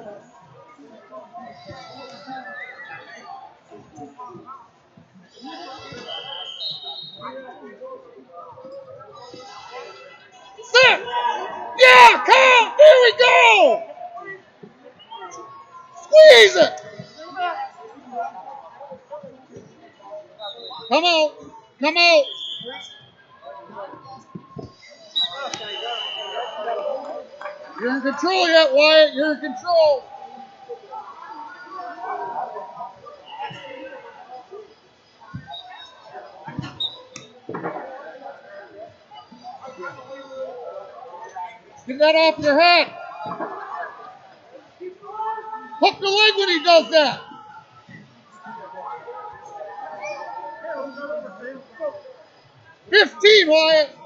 Yeah, come! Here we go! Squeeze it! Come out! Come out! You're in control yet, Wyatt. You're in control. Get that off your head. Hook the leg when he does that. Fifteen, Wyatt.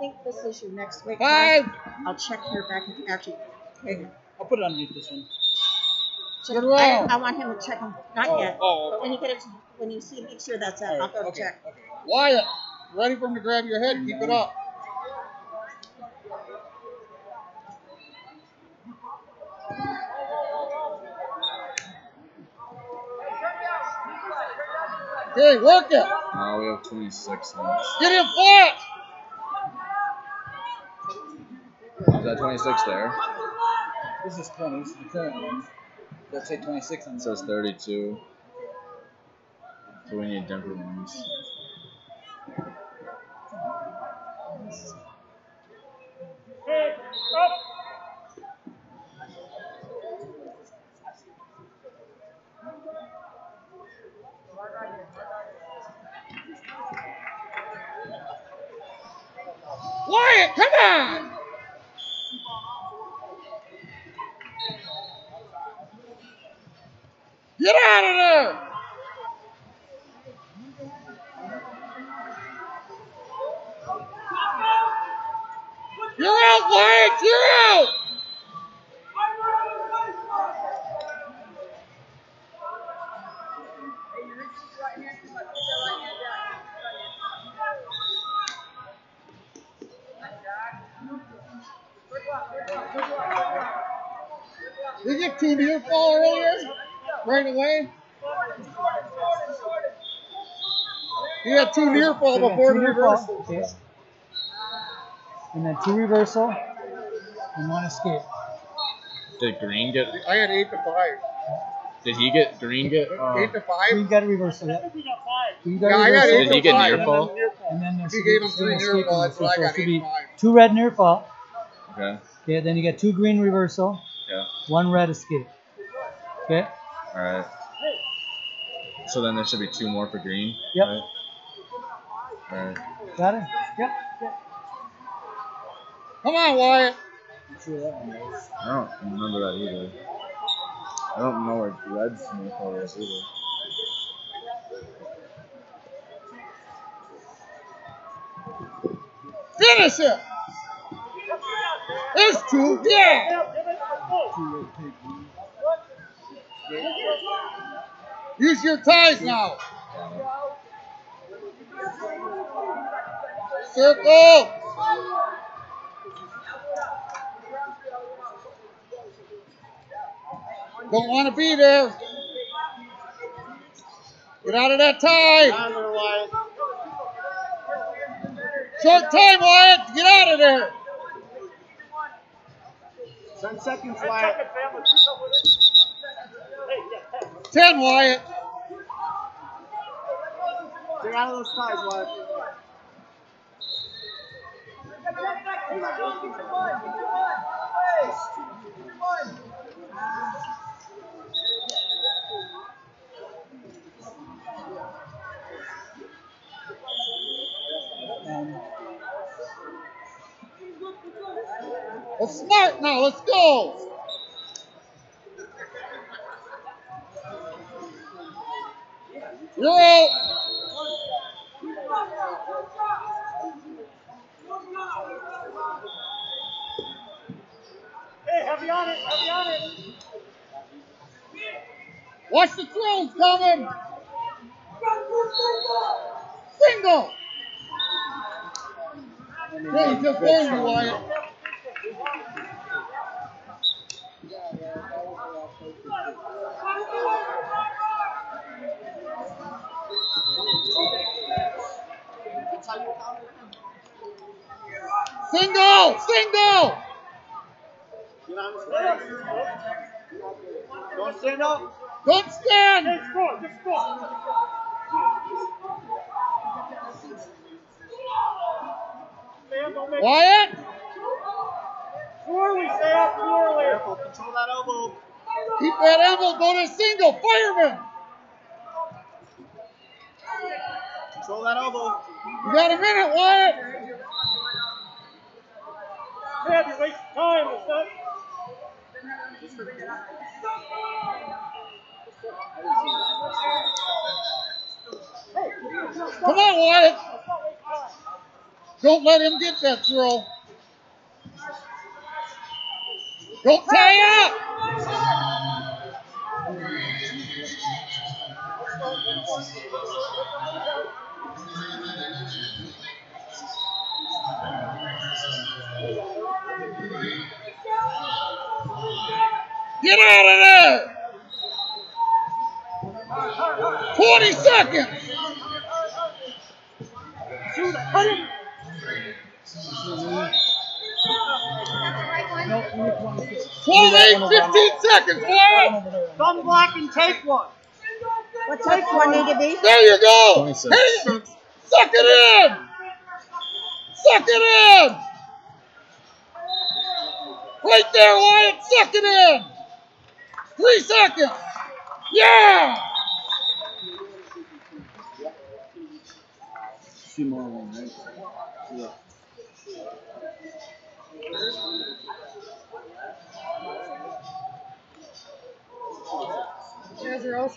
Think this is your next week. Five. I'll check here back after. Hang on. I'll put it underneath this one. Check- Good round. I, I want him to check him. Not Oh, yet. oh, But when you get it, when you see, make sure that's it. I'll go okay, check. okay. Wyatt, ready for him to grab your head? Keep it up. Okay, work it. Uh, we have 26 minutes. Get him flat. Is that 26 there? This is 20. This is the current one. Let's say 26 on It says 32. So we need Denver ones. Wyatt, come on. Get out of there. You're out, You're out. Did you get two near fall earlier? Right away? You had two near fall before the near fall, reversal. And then two reversal and one escape. Did Green get? I had eight to five. Did he get? Green get? Uh, Eight to five? You got a reversal, yeah. You got Yeah, a I got eight Did he get five. near fall? And then there's He gave him three near fall, that's why I there. got eight to be five. Two red near fall. Okay. Okay, then you get two green reversal, Yeah. one red escape. Okay? All right. So then there should be two more for Green. Yep. Right? All right. Got it? Yep. yep. Come on, Wyatt. I don't remember that either. I don't know where Red's near fall is either. Finish it. There's two. Yeah. Use your ties now. Circle. Don't want to be there. Get out of that tie. Short time, Wyatt. Get out of there. Ten seconds, Wyatt. Ten, Wyatt. Get out of those ties, Wyatt. Let's smart now. Let's go. You're out. Hey, heavy on it, heavy on it. Watch the throws coming. Single. Hey, just warned you, Wyatt. Single! Single! Don't stand up. Don't stand! Wyatt? Poorly, Sam, poorly. Careful, control that elbow. Keep that elbow, go to single. Fireman! Control that elbow. You got a minute, Wyatt. Come on, Wyatt. Don't let him get that throw. Don't tie up. Get out of there. 20 seconds. Nope, only 26. 12, 8, 15 seconds, Wyatt. Thumb block and take one. What's that score need to be? There you go. Hey, suck it in. Suck it in. Right there, Wyatt. Suck it in. Three seconds. Yeah. Two more one, right? Yeah. You guys are all